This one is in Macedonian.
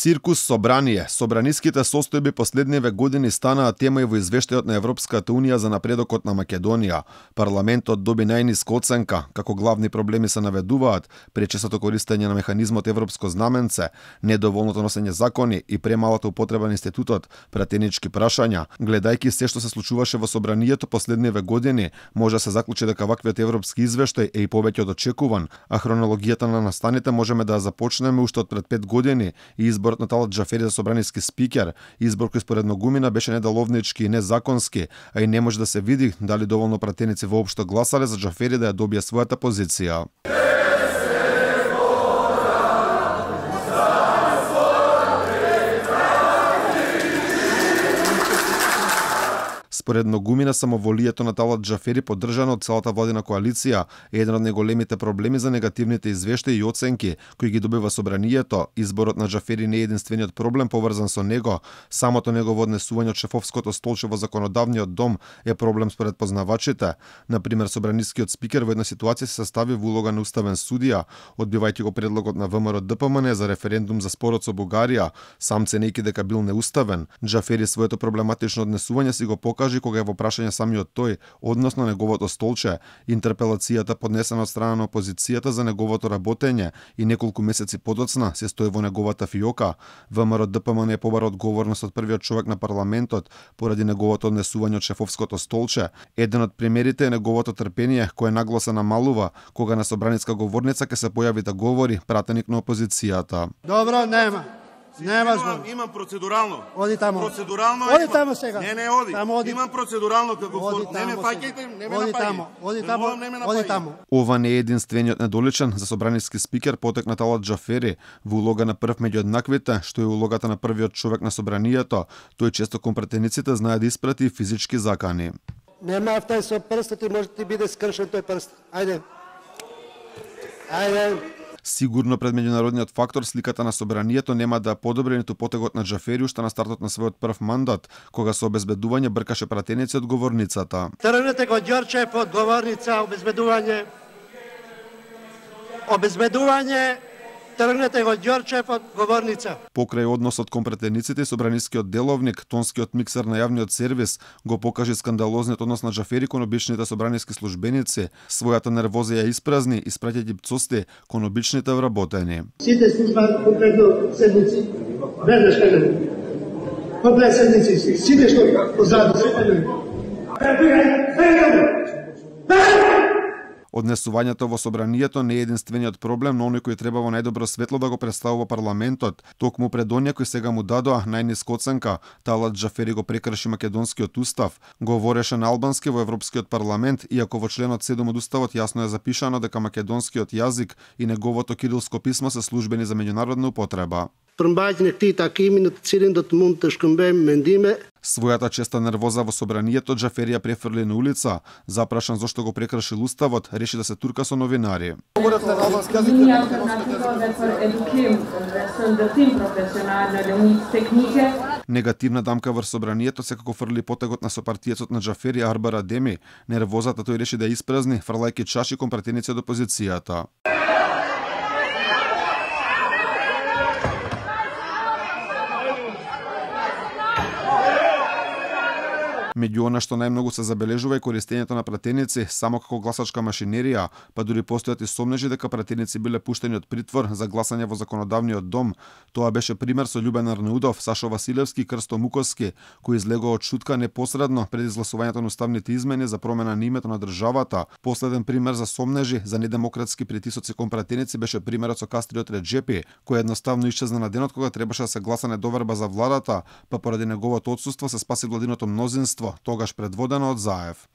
Циркус собрание. Собраниските состојби последниве години станаа тема и во извештајот на Европската унија за напредокот на Македонија. Парламентот доби најниска оценка, како главни проблеми се наведуваат пречесото користење на механизмот Европско знаменце, недоволното носење закони и премалата употреба на институтот пратенички прашања. Гледајќи се што се случуваше во собранието последниве години, може да се заклучи дека ваквиот европски извештај е и повеќе од очекуван, а хронологијата на настаните можеме да ја започнеме уште од пред 5 години и изборот на Талат Джафери за собраниски спикер, избор кој според Ногумина беше недаловнички и незаконски, а и не може да се види дали доволно пратеници воопшто гласале за Джафери да ја добие својата позиција. Според многумина самоволието на Талат Джафери поддржано од целата владина коалиција е еден од најголемите проблеми за негативните извештаи и оценки кои ги добива собранието. Изборот на Джафери не е единствениот проблем поврзан со него. Самото негово однесување од шефовското столче во законодавниот дом е проблем според познавачите. На пример, собранискиот спикер во една ситуација се состави во улога на уставен судија, одбивајќи го предлогот на ВМРО ДПМН за референдум за спорот со Бугарија, сам ценејќи дека бил неуставен. Джафери своето проблематично однесување си го покажа покажи кога е во прашање самиот тој, односно неговото столче, интерпелацијата поднесена од страна на опозицијата за неговото работење и неколку месеци подоцна се стои во неговата фиока. ВМРО ДПМН е побара одговорност од првиот човек на парламентот поради неговото однесување од шефовското столче. Еден од примерите е неговото трпение кое нагласа намалува кога на собраницка говорница ќе се појави да говори пратеник на опозицијата. Добро, нема. Нема Имам, имам процедурално. Оди таму. Процедурално Оди таму сега. Не, не, оди. Таму оди. Имам процедурално како Оди фор... Не ме фаќајте, не ме Оди таму, оди таму, не оди таму. Ова не е единствениот недоличен за собраниски спикер потек Талат Джафери во улога на прв меѓу еднаквите, што е улогата на првиот човек на собранието. Тој често кон претениците знае да испрати физички закани. Нема втај со прстот и може да ти биде скршен тој прст. Ајде. Ајде. Сигурно пред меѓународниот фактор сликата на собранието нема да подобри ниту потегот на Джафери уште на стартот на својот прв мандат, кога со обезбедување бркаше пратеници од говорницата. Тргнете го Ѓорче под говорница, обезбедување. Обезбедување, тргнете го Ѓорче под говорница. Покрај односот кон претениците, собранискиот деловник, тонскиот миксер на јавниот сервис, го покажи скандалозниот однос на Джафери кон обичните собраниски службеници, својата нервоза ја испразни, испраќајќи пцости кон обичните вработени. Сите служба конкретно седници, веднаш кај Поглед седници, сите што позаду, сите Однесувањето во собранието не е единствениот проблем, но оној кој треба во најдобро светло да го представува парламентот. Токму пред оние кои сега му дадоа најниска оценка, Талат Джафери го прекрши македонскиот устав. Говореше на албански во Европскиот парламент, иако во членот 7 од уставот јасно е запишано дека македонскиот јазик и неговото кирилско писмо се службени за меѓународна употреба. Përmbajtjen e këtij takimi në të cilin do të mund të shkëmbejmë mendime Својата честа нервоза во собранието Джафери ја префрли на улица, запрашан зошто го прекршил уставот, реши да се турка со новинари. Edukim në lëmit teknike Негативна дамка врз собранието секако фрли потегот на сопартиецот на Джафери Арбар Адеми. Нервозата тој реши да испразни, фрлајќи чаши кон пратеници од опозицијата. Меѓу она што најмногу се забележува е користењето на пратеници само како гласачка машинерија, па дури постојат и сомнежи дека пратеници биле пуштени од притвор за гласање во законодавниот дом. Тоа беше пример со Љубен Арнеудов, Сашо Василевски и Крсто Муковски, кои излегоа од шутка непосредно пред изгласувањето на уставните измени за промена на името на државата. Последен пример за сомнежи за недемократски притисоци кон пратеници беше примерот со Кастриот Реджепи, кој едноставно исчезна на денот кога требаше да се гласа недоверба за владата, па поради неговото отсуство се спаси владиното мнозинство, тогаш предводено од Заев.